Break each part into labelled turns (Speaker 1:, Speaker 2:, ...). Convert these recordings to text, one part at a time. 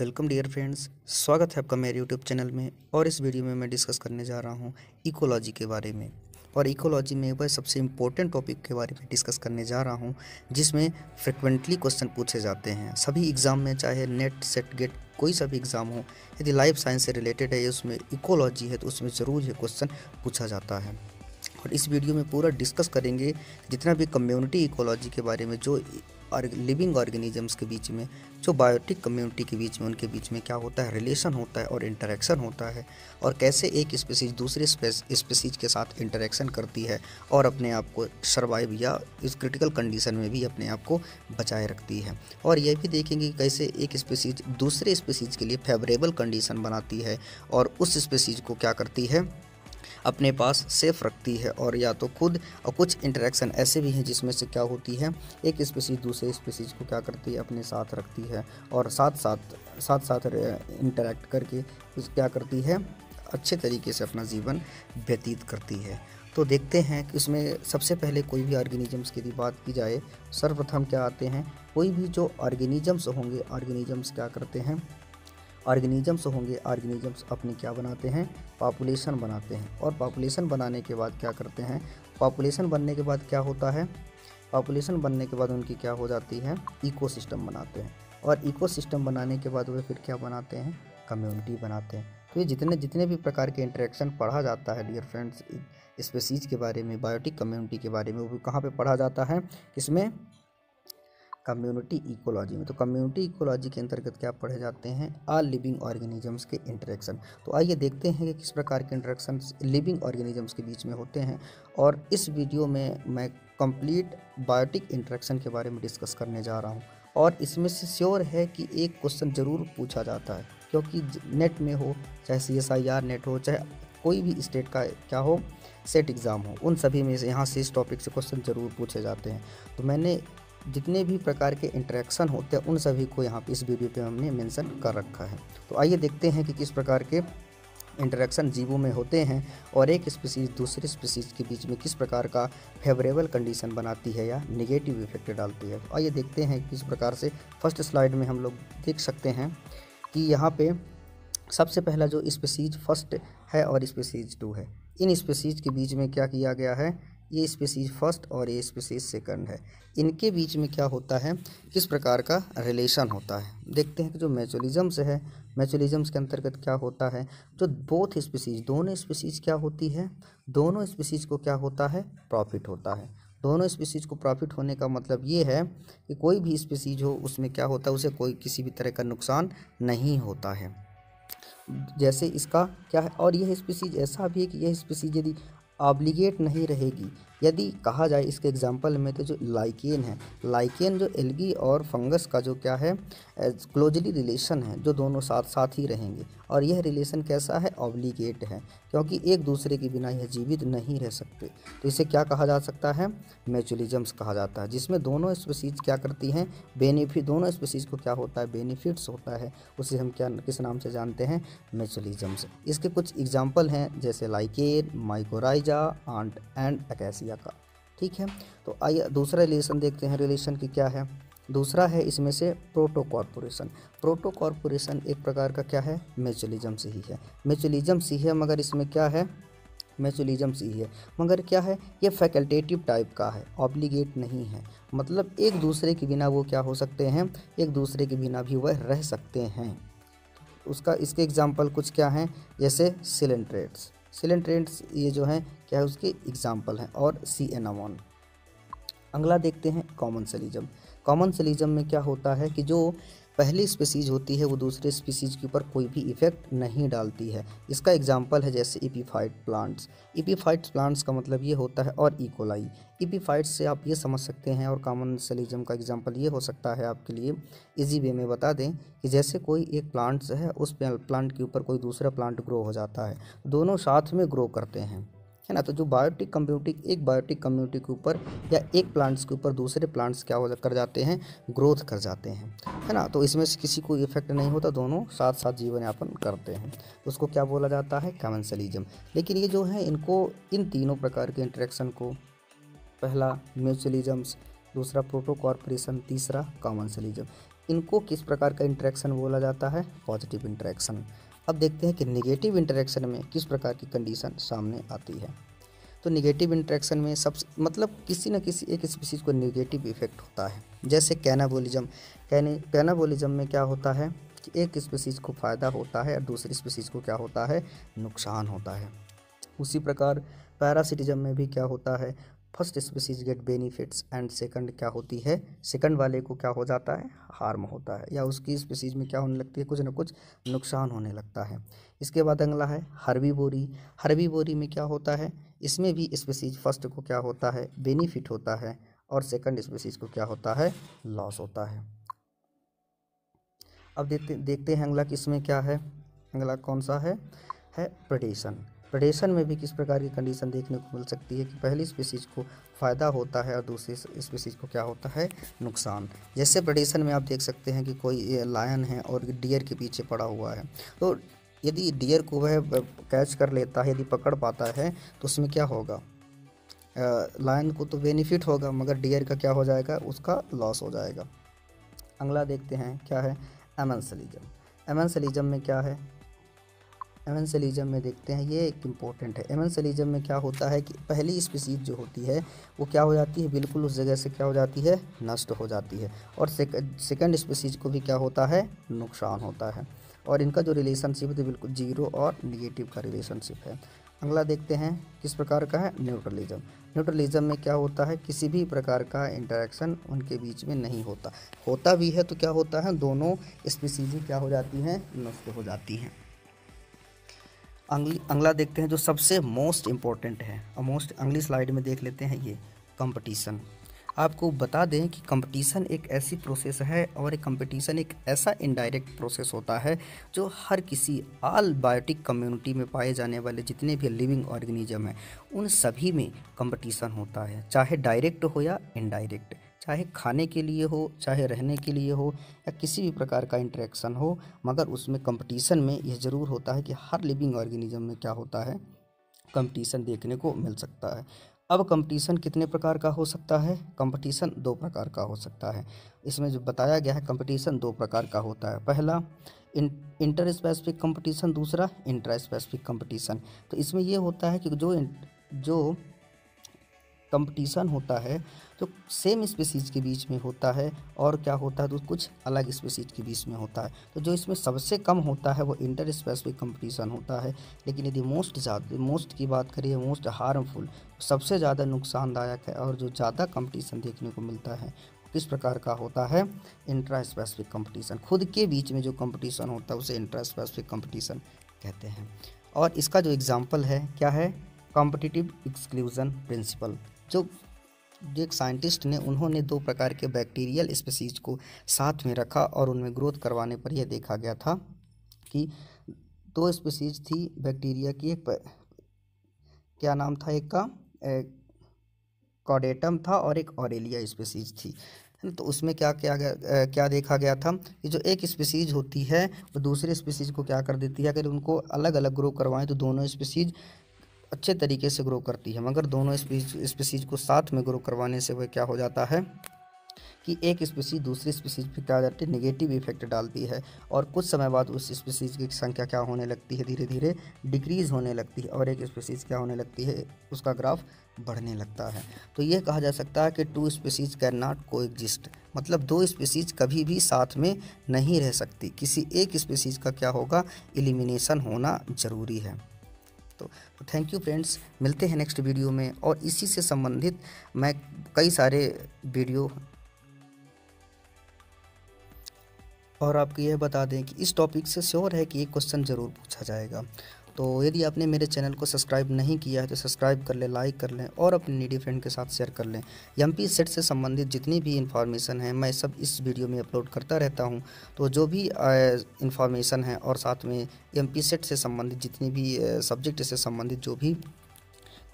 Speaker 1: Welcome dear friends, स्वागत है आपका मेरे यूट्यूब चैनल में और इस वीडियो में मैं डिस्कस करने जा रहा हूँ इकोलॉजी के बारे में। और इकोलॉजी में वह सबसे इम्पोर्टेंट टॉपिक के बारे में डिस्कस करने जा रहा हूँ, जिसमें फ्रिक्वेंटली क्वेश्चन पूछे जाते हैं। सभी एग्ज़ाम में चाहे नेट सेट गेट कोई सा भी एग्ज़ाम हो, यदि लाइफ साइंस से रिलेटेड है उसमें इकोलॉजी है तो उसमें ज़रूर ये क्वेश्चन पूछा जाता है। और इस वीडियो में पूरा डिस्कस करेंगे जितना भी कम्युनिटी इकोलॉजी के बारे में, जो लिविंग ऑर्गेनिजम्स के बीच में, जो बायोटिक कम्युनिटी के बीच में, उनके बीच में क्या होता है रिलेशन होता है और इंटरेक्शन होता है और कैसे एक स्पेसीज दूसरे स्पेसीज के साथ इंटरेक्शन करती है और अपने आप को सर्वाइव या इस क्रिटिकल कंडीशन में भी अपने आप को बचाए रखती है। और यह भी देखेंगे कि कैसे एक स्पेसीज दूसरे स्पेसीज के लिए फेवरेबल कंडीशन बनाती है और उस स्पेसीज को क्या करती है अपने पास सेफ़ रखती है और या तो खुद और कुछ इंटरेक्शन ऐसे भी हैं जिसमें से क्या होती है, एक स्पीसीज दूसरे स्पीसीज को क्या करती है, अपने साथ रखती है और साथ साथ साथ साथ इंटरेक्ट करके क्या करती है, अच्छे तरीके से अपना जीवन व्यतीत करती है। तो देखते हैं कि उसमें सबसे पहले कोई भी ऑर्गेनिजम्स की बात की जाए, सर्वप्रथम क्या आते हैं, कोई भी जो ऑर्गेनिजम्स होंगे ऑर्गेनिजम्स क्या करते हैं ऑर्गेनिजम्स होंगे। ऑर्गेनिजम्स अपनी क्या बनाते हैं? पॉपुलेशन बनाते हैं। और पॉपुलेशन बनाने के बाद क्या करते हैं? पॉपुलेशन बनने के बाद क्या होता है? पॉपुलेशन बनने के बाद उनकी क्या हो जाती है? इकोसिस्टम बनाते हैं। और इकोसिस्टम बनाने के बाद वे फिर क्या बनाते हैं? कम्युनिटी बनाते हैं। तो ये जितने जितने भी प्रकार के इंटरेक्शन पढ़ा जाता है, डियर फ्रेंड्स, स्पेसीज के बारे में, बायोटिक कम्युनिटी के बारे में, वो भी कहाँ पे पढ़ा जाता है? इसमें कम्युनिटी इकोलॉजी में। तो कम्युनिटी इकोलॉजी के अंतर्गत क्या पढ़े जाते हैं? ऑल लिविंग ऑर्गेनिजम्स के इंटरेक्शन तो आइए देखते हैं कि किस प्रकार के इंटरेक्शन लिविंग ऑर्गेनिजम्स के बीच में होते हैं। और इस वीडियो में मैं कंप्लीट बायोटिक इंटरेक्शन के बारे में डिस्कस करने जा रहा हूँ। और इसमें से श्योर है कि एक क्वेश्चन ज़रूर पूछा जाता है। क्योंकि नेट में हो, चाहे C S I R NET हो, चाहे कोई भी स्टेट का क्या हो सेट एग्ज़ाम हो, उन सभी में से यहाँ से इस टॉपिक से क्वेश्चन ज़रूर पूछे जाते हैं। तो मैंने जितने भी प्रकार के इंटरेक्शन होते हैं, उन सभी को यहाँ पे इस वीडियो पे हमने मेंशन कर रखा है। तो आइए देखते हैं कि किस प्रकार के इंटरेक्शन जीवों में होते हैं और एक स्पीसीज दूसरे स्पीसीज के बीच में किस प्रकार का फेवरेबल कंडीशन बनाती है या निगेटिव इफ़ेक्ट डालती है। तो आइए देखते हैं किस प्रकार से फ़र्स्ट स्लाइड में हम लोग देख सकते हैं कि यहाँ पे सबसे पहला जो स्पीसीज फ़र्स्ट है और स्पीसीज टू है। इन स्पीसीज के बीच में क्या किया गया है? ये स्पीसीज फ़र्स्ट और ये स्पीसीज सेकंड है। इनके बीच में क्या होता है? किस प्रकार का रिलेशन होता है? देखते हैं कि जो मैचुअलिज्म्स है मैचुअलिज्म्स के अंतर्गत क्या होता है? जो बोथ स्पीसीज दोनों स्पीसीज क्या होती है? दोनों स्पीसीज को क्या होता है? प्रॉफिट होता है। दोनों स्पीसीज को प्रॉफिट होने का मतलब ये है कि कोई भी स्पीसीज हो, उसमें क्या होता है? उसे कोई किसी भी तरह का नुकसान नहीं होता है। जैसे इसका क्या है? और यह स्पीसीज ऐसा भी है कि यह स्पीसीज यदि ऑब्लिगेट नहीं रहेगी। यदि कहा जाए इसके एग्जांपल में तो जो लाइकेन है लाइकेन जो एल्गी और फंगस का जो क्या है क्लोजली रिलेशन है, जो दोनों साथ साथ ही रहेंगे। और यह रिलेशन कैसा है? ऑब्लिगेट है, क्योंकि एक दूसरे के बिना यह जीवित नहीं रह सकते। तो इसे क्या कहा जा सकता है? मेचुलिजम्स कहा जाता है, जिसमें दोनों स्पीसीज क्या करती हैं बेनिफिट दोनों स्पीसीज को क्या होता है बेनिफिट्स होता है, उसे हम क्या, किस नाम से जानते हैं? मेचुलिजम्स इसके कुछ एग्ज़ाम्पल हैं, जैसे lichen mycorrhiza ant and acacia का ठीक है? तो आइए दूसरा रिलेशन देखते हैं रिलेशन की क्या है? दूसरा है इसमें से प्रोटो कॉरपोरेशन प्रोटो कॉरपोरेशन एक प्रकार का क्या है? मेचुअलिज्म से ही है। मेचुअलिज्म से है मगर इसमें क्या है? मेचुअलिज्म से ही है। मगर क्या है? ये फैकल्टेटिव टाइप का है ऑब्लिगेट नहीं है। मतलब एक दूसरे के बिना वो क्या हो सकते हैं? एक दूसरे के बिना भी वह रह सकते हैं। उसका, इसके एग्ज़ाम्पल कुछ क्या हैं? जैसे सिलेंट्रेट्स सिलेंट्रेट्स ये जो हैं, क्या है उसके एग्ज़ाम्पल हैं, और सी एनामॉन अगला देखते हैं कॉमन सेलिज्म कॉमन सेलिज्म में क्या होता है कि जो पहली स्पीसीज होती है, वो दूसरे स्पीसीज के ऊपर कोई भी इफ़ेक्ट नहीं डालती है। इसका एग्ज़ाम्पल है जैसे इपीफाइड प्लांट्स इपीफाइड प्लांट्स का मतलब ये होता है और इकोलाई इपीफाइड से आप ये समझ सकते हैं और कॉमन सेलिज्म का एग्ज़ाम्पल ये हो सकता है आपके लिए। इजी वे में बता दें कि जैसे कोई एक प्लांट्स है, उस प्लांट के ऊपर कोई दूसरा प्लांट ग्रो हो जाता है। दोनों साथ में ग्रो करते हैं। है ना? तो जो बायोटिक कम्युनिटी एक बायोटिक कम्युनिटी के ऊपर या एक प्लांट्स के ऊपर दूसरे प्लांट्स क्या हो कर जाते हैं? ग्रोथ कर जाते हैं, है ना? तो इसमें से किसी को इफ़ेक्ट नहीं होता, दोनों साथ साथ जीवन यापन करते हैं। तो उसको क्या बोला जाता है? कमेंसलिज्म लेकिन ये जो है, इनको, इन तीनों प्रकार के इंट्रैक्शन को, पहला म्यूचुअलिज्म्स दूसरा प्रोटो कॉरपोरेशन तीसरा कॉमन सलीजम इनको किस प्रकार का इंटरेक्शन बोला जाता है? पॉजिटिव इंटरेक्शन अब देखते हैं कि निगेटिव इंटरेक्शन में किस प्रकार की कंडीशन सामने आती है। तो निगेटिव इंटरेक्शन में सब मतलब किसी न किसी एक स्पीसीज को निगेटिव इफ़ेक्ट होता है। जैसे कैनाबोलिज्म कैने कैनाबोलिज्म में क्या होता है कि एक स्पीसीज को फ़ायदा होता है और दूसरी स्पीसीज को क्या होता है? नुकसान होता है। उसी प्रकार पैरासिटिज्म में भी क्या होता है? First species get benefits and second क्या होती है? सेकंड वाले को क्या हो जाता है? हार्म होता है या उसकी स्पीसीज में क्या होने लगती है? कुछ ना कुछ नुकसान होने लगता है। इसके बाद अगला है हरवी बोरी। हरवी बोरी में क्या होता है? इसमें भी स्पीसीज फ़र्स्ट को क्या होता है? बेनिफिट होता है और सेकंड स्पीसीज को क्या होता है? लॉस होता है। अब देखते देखते हैं अगला किसमें क्या है? अगला कौन सा है? है प्रडेशन। प्रेडेशन में भी किस प्रकार की कंडीशन देखने को मिल सकती है कि पहली स्पीसीज को फ़ायदा होता है और दूसरी स्पीसीज को क्या होता है? नुकसान। जैसे प्रडेशन में आप देख सकते हैं कि कोई लायन है और डियर के पीछे पड़ा हुआ है। तो यदि डियर को वह कैच कर लेता है, यदि पकड़ पाता है तो उसमें क्या होगा? लायन को तो बेनिफिट होगा, मगर डियर का क्या हो जाएगा? उसका लॉस हो जाएगा। अगला देखते हैं, क्या है? एमनसलिज्म एमनसलिज्म में क्या है? एमनसलीजम में देखते हैं, ये एक इंपॉर्टेंट है। एमनसलीजम में क्या होता है कि पहली स्पीसीज जो होती है, वो क्या हो जाती है? बिल्कुल उस जगह से क्या हो जाती है? नष्ट हो जाती है। और सेकंड स्पीसीज को भी क्या होता है? नुकसान होता है। और इनका जो रिलेशनशिप है बिल्कुल ज़ीरो और निगेटिव का रिलेशनशिप है। अगला देखते हैं, किस प्रकार का है? न्यूट्रलिज्म न्यूट्रलिज्म में क्या होता है? किसी भी प्रकार का इंटरेक्शन उनके बीच में नहीं होता। होता भी है तो क्या होता है? दोनों स्पीसीज क्या हो जाती हैं? नष्ट हो जाती हैं। अगला देखते हैं जो सबसे मोस्ट इंपॉर्टेंट है। और मोस्ट अगली स्लाइड में देख लेते हैं ये कंपटीशन आपको बता दें कि कंपटीशन एक ऐसी प्रोसेस है और एक कंपटीशन एक ऐसा इनडायरेक्ट प्रोसेस होता है जो हर किसी आल बायोटिक कम्युनिटी में पाए जाने वाले जितने भी लिविंग ऑर्गेनिज्म हैं, उन सभी में कंपटीशन होता है, चाहे डायरेक्ट हो या इनडायरेक्ट चाहे खाने के लिए हो, चाहे रहने के लिए हो, या किसी भी प्रकार का इंटरेक्शन हो, मगर उसमें कंपटीशन में यह ज़रूर होता है कि हर लिविंग ऑर्गेनिज्म में क्या होता है? कंपटीशन देखने को मिल सकता है। अब कंपटीशन कितने प्रकार का हो सकता है? कंपटीशन दो प्रकार का हो सकता है। इसमें जो बताया गया है कंपटीशन दो प्रकार का होता है। पहला इंटर स्पेसिफिक कंपटीशन दूसरा इंट्रा स्पेसिफिक कंपटीशन तो इसमें यह होता है कि जो जो कंपटीशन होता है तो सेम स्पीसीज के बीच में होता है और क्या होता है तो कुछ अलग स्पीसीज के बीच में होता है। तो जो इसमें सबसे कम होता है, वो इंटर स्पेसिफिक कंपटीशन होता है। लेकिन यदि मोस्ट ज़्यादा मोस्ट की बात करिए मोस्ट हार्मफुल सबसे ज़्यादा नुकसानदायक है और जो ज़्यादा कंपटीशन देखने को मिलता है किस प्रकार का होता है? इंट्रा स्पेसिफिक कंपटीशन खुद के बीच में जो कंपटीशन होता है, उसे इंट्रा स्पेसिफिक कंपटीशन कहते हैं। और इसका जो एग्ज़ाम्पल है, क्या है? कॉम्पिटिटिव एक्सक्लूज़न प्रिंसिपल जो जो एक साइंटिस्ट ने, उन्होंने दो प्रकार के बैक्टीरियल स्पीसीज को साथ में रखा और उनमें ग्रोथ करवाने पर यह देखा गया था कि दो स्पीसीज थी, बैक्टीरिया की एक क्या नाम था एक का? कॉडेटम था और एक ऑरेलिया स्पीसीज थी। तो उसमें क्या क्या गया क्या देखा गया था कि जो एक स्पीसीज होती है, वो दूसरे स्पीसीज को क्या कर देती है? अगर उनको अलग अलग ग्रो करवाएँ तो दोनों स्पीसीज अच्छे तरीके से ग्रो करती है, मगर दोनों स्पीसीज को साथ में ग्रो करवाने से वह क्या हो जाता है कि एक स्पीसीज दूसरी स्पीसीज पर क्या जाती है निगेटिव इफ़ेक्ट डालती है और कुछ समय बाद उस स्पीसीज की संख्या क्या होने लगती है धीरे धीरे डिक्रीज़ होने लगती है और एक स्पीसीज क्या होने लगती है, उसका ग्राफ बढ़ने लगता है। तो यह कहा जा सकता है कि two species can not coexist मतलब दो स्पीसीज कभी भी साथ में नहीं रह सकती, किसी एक स्पीसीज का क्या होगा एलिमिनेशन होना ज़रूरी है। तो थैंक यू फ्रेंड्स मिलते हैं नेक्स्ट वीडियो में और इसी से संबंधित मैं कई सारे वीडियो और आपको यह बता दें कि इस टॉपिक से श्योर है कि एक क्वेश्चन ज़रूर पूछा जाएगा। तो यदि आपने मेरे चैनल को सब्सक्राइब नहीं किया है तो सब्सक्राइब कर लें, लाइक कर लें और अपने नीडी फ्रेंड के साथ शेयर कर लें। एम पी सेट से संबंधित जितनी भी इन्फॉर्मेशन है, मैं सब इस वीडियो में अपलोड करता रहता हूँ। तो जो भी इन्फॉर्मेशन है और साथ में एम पी सेट से संबंधित जितनी भी सब्जेक्ट से संबंधित जो भी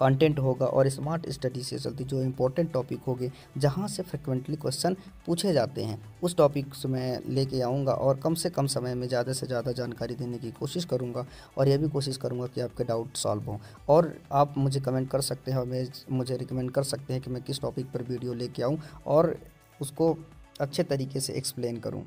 Speaker 1: कंटेंट होगा और स्मार्ट स्टडी से चलती जो इंपॉर्टेंट टॉपिक होंगे, जहाँ से फ्रिक्वेंटली क्वेश्चन पूछे जाते हैं, उस टॉपिक मैं लेके आऊँगा और कम से कम समय में ज़्यादा से ज़्यादा जानकारी देने की कोशिश करूँगा और यह भी कोशिश करूँगा कि आपके डाउट सॉल्व हों। और आप मुझे कमेंट कर सकते हैं और मुझे रिकमेंड कर सकते हैं कि मैं किस टॉपिक पर वीडियो लेके आऊँ और उसको अच्छे तरीके से एक्सप्लेन करूँ।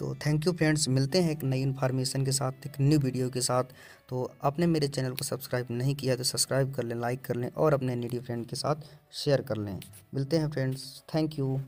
Speaker 1: तो थैंक यू फ्रेंड्स मिलते हैं एक नई इन्फॉर्मेशन के साथ, एक न्यू वीडियो के साथ। तो आपने मेरे चैनल को सब्सक्राइब नहीं किया तो सब्सक्राइब कर लें लाइक कर लें और अपने नीडी फ्रेंड के साथ शेयर कर लें। मिलते हैं फ्रेंड्स थैंक यू